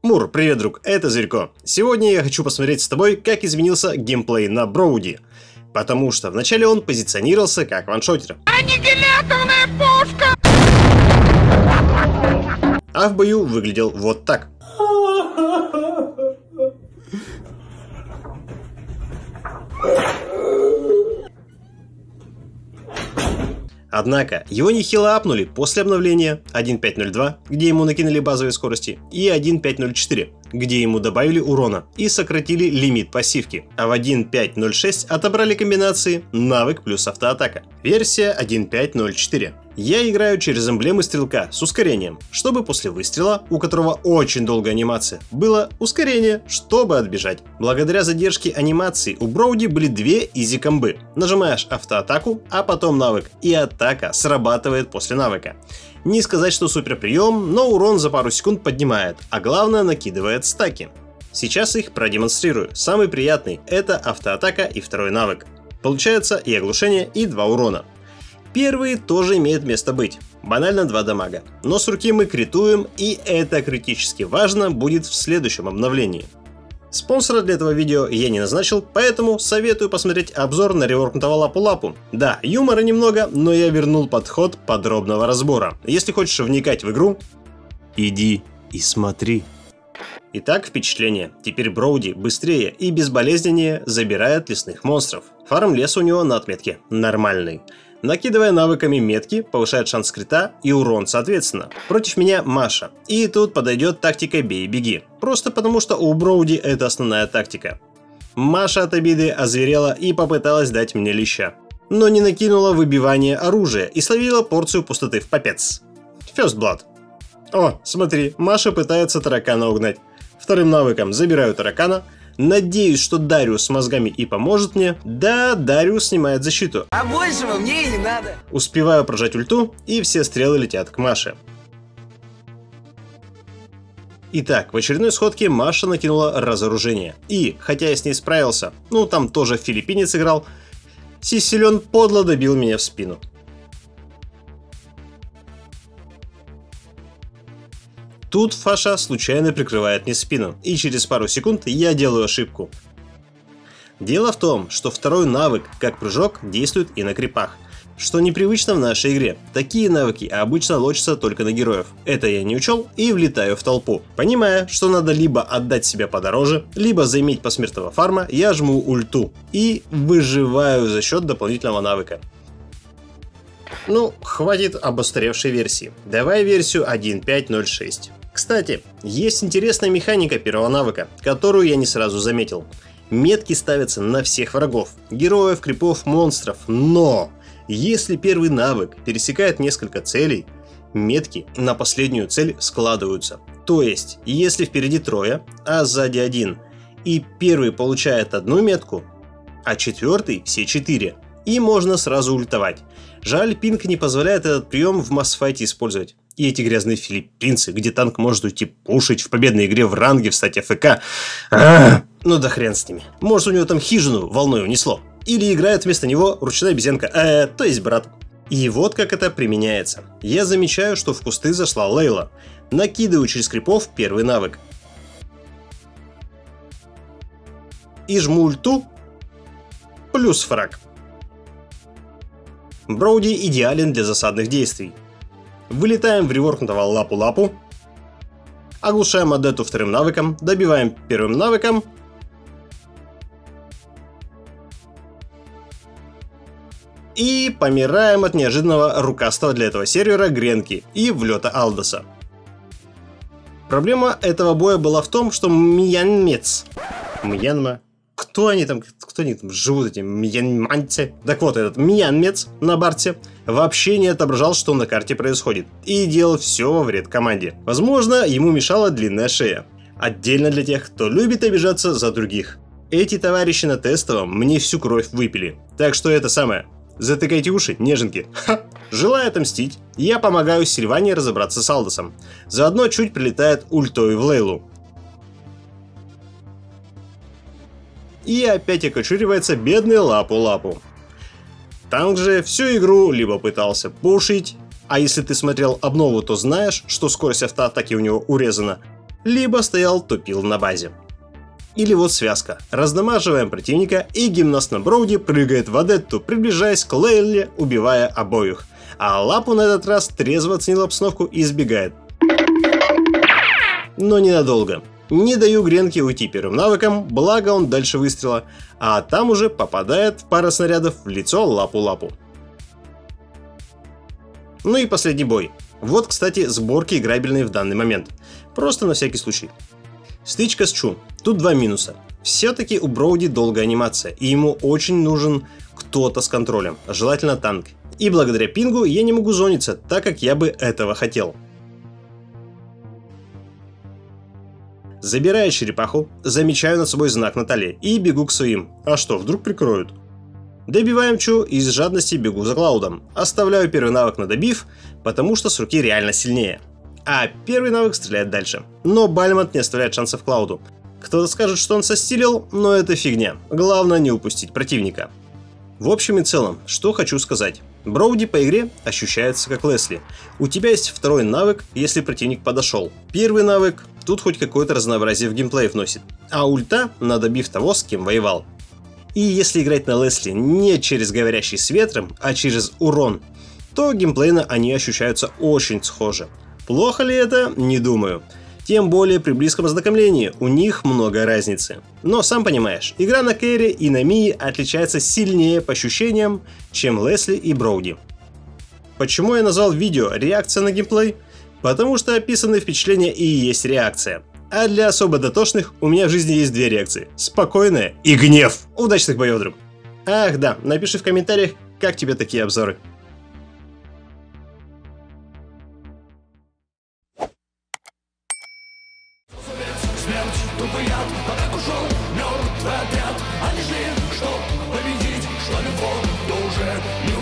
Мур, привет, друг, это Зверько. Сегодня я хочу посмотреть с тобой, как изменился геймплей на Броуди. Потому что вначале он позиционировался как ваншотер. Аннигиляторная пушка! А в бою выглядел вот так. Однако, его нехило апнули после обновления 1.5.02, где ему накинули базовые скорости, и 1.5.04, где ему добавили урона и сократили лимит пассивки, а в 1.5.06 отобрали комбинации навык плюс автоатака. Версия 1.5.04. Я играю через эмблемы стрелка с ускорением, чтобы после выстрела, у которого очень долгая анимация, было ускорение, чтобы отбежать. Благодаря задержке анимации у Броуди были две изи комбы. Нажимаешь автоатаку, а потом навык, и атака срабатывает после навыка. Не сказать, что супер прием, но урон за пару секунд поднимает, а главное накидывает стаки. Сейчас их продемонстрирую. Самый приятный – это автоатака и второй навык. Получается и оглушение, и два урона. Первый тоже имеет место быть. Банально 2 дамага. Но с руки мы критуем, и это критически важно будет в следующем обновлении. Спонсора для этого видео я не назначил, поэтому советую посмотреть обзор на реворкнутого лапу-лапу. Да, юмора немного, но я вернул подход подробного разбора. Если хочешь вникать в игру, иди и смотри. Итак, впечатление. Теперь Броуди быстрее и безболезненнее забирает лесных монстров. Фарм леса у него на отметке нормальный. Накидывая навыками метки, повышает шанс крита и урон соответственно. Против меня Маша. И тут подойдет тактика бей и беги. Просто потому что у Броуди это основная тактика. Маша от обиды озверела и попыталась дать мне леща. Но не накинула выбивание оружия и словила порцию пустоты в попец. First Blood. О, смотри, Маша пытается таракана угнать. Вторым навыком забираю таракана, Надеюсь, что Дариус с мозгами и поможет мне. Да, Дариус снимает защиту. А большего мне и не надо. Успеваю прожать ульту, и все стрелы летят к Маше. Итак, в очередной сходке Маша накинула разоружение. И, хотя я с ней справился, ну там тоже филиппинец играл, Сиселен подло добил меня в спину. Тут Фаша случайно прикрывает мне спину, и через пару секунд я делаю ошибку. Дело в том, что второй навык, как прыжок, действует и на крипах, что непривычно в нашей игре. Такие навыки обычно лочатся только на героев. Это я не учел и влетаю в толпу. Понимая, что надо либо отдать себя подороже, либо заиметь посмертного фарма, я жму ульту и выживаю за счет дополнительного навыка. Ну, хватит об устаревшей версии. Давай версию 1.5.06. Кстати, есть интересная механика первого навыка, которую я не сразу заметил. Метки ставятся на всех врагов, героев, крипов, монстров, но если первый навык пересекает несколько целей, метки на последнюю цель складываются. То есть, если впереди трое, а сзади один, и первый получает одну метку, а четвертый все четыре, и можно сразу ультовать. Жаль, пинг не позволяет этот прием в массфайте использовать. И эти грязные филиппинцы, где танк может уйти пушить в победной игре в ранге, встать АФК. А, ну да хрен с ними. Может у него там хижину волной унесло. Или играет вместо него ручная обезьянка, э, то есть брат. И вот как это применяется. Я замечаю, что в кусты зашла Лейла. Накидываю через крипов первый навык. И жму ульту плюс фраг. Броуди идеален для засадных действий. Вылетаем в реворкнутого лапу-лапу. Оглушаем Адету вторым навыком. Добиваем первым навыком. И помираем от неожиданного рукастого для этого сервера Гренки и влета Алдоса. Проблема этого боя была в том, что Мьянмец, Мьянма, кто они там, кто они там живут, эти мьянманцы. Так вот, этот мьянмец на барте вообще не отображал, что на карте происходит, и делал все во вред команде. Возможно, ему мешала длинная шея. Отдельно для тех, кто любит обижаться за других. Эти товарищи на тестовом мне всю кровь выпили. Так что это самое. Затыкайте уши, неженки. Ха. Желая отомстить, я помогаю Сильване разобраться с Алдосом. Заодно чуть прилетает ультой в Лейлу. и опять окочуривается бедный Лапу-Лапу. Танк же всю игру либо пытался пушить, а если ты смотрел обнову, то знаешь, что скорость автоатаки у него урезана, либо стоял тупил на базе. Или вот связка. Раздамаживаем противника, и гимнаст на Броуди прыгает в Адетту, приближаясь к Лейле, убивая обоих. А Лапу на этот раз трезво оценил обстановку и избегает. Но ненадолго. Не даю Гренке уйти первым навыком, благо он дальше выстрела, а там уже попадает пара снарядов в лицо Лапу-Лапу. Ну и последний бой. Вот, кстати, сборки играбельные в данный момент. Просто на всякий случай. Стычка с Чу. Тут два минуса. Все-таки у Броуди долгая анимация, и ему очень нужен кто-то с контролем, желательно танк. И благодаря пингу я не могу зониться, так как я бы этого хотел. Забираю черепаху, замечаю над собой знак Натали и бегу к своим. А что, вдруг прикроют? Добиваем Чу и из жадности бегу за Клаудом. Оставляю первый навык на добив, потому что с руки реально сильнее. А первый навык стреляет дальше. Но Бальмонт не оставляет шансов Клауду. Кто-то скажет, что он состилил, но это фигня. Главное не упустить противника. В общем и целом, что хочу сказать. Броуди по игре ощущается как Лесли. У тебя есть второй навык, если противник подошел. Первый навык тут хоть какое-то разнообразие в геймплей вносит. А ульта на добив того, с кем воевал. И если играть на Лесли не через говорящий с ветром, а через урон, то геймплейно они ощущаются очень схожи. Плохо ли это? Не думаю. Тем более при близком ознакомлении у них много разницы. Но сам понимаешь, игра на Кэрри и на Мии отличается сильнее по ощущениям, чем Лесли и Броуди. Почему я назвал видео «Реакция на геймплей»? Потому что описанные впечатления и есть реакция. А для особо дотошных у меня в жизни есть две реакции. Спокойная и гнев. Удачных боев, друг. Ах да, напиши в комментариях, как тебе такие обзоры. смерть, тупый яд, так ушел мертвый отряд. Они жили, что победить, что любовь, то уже не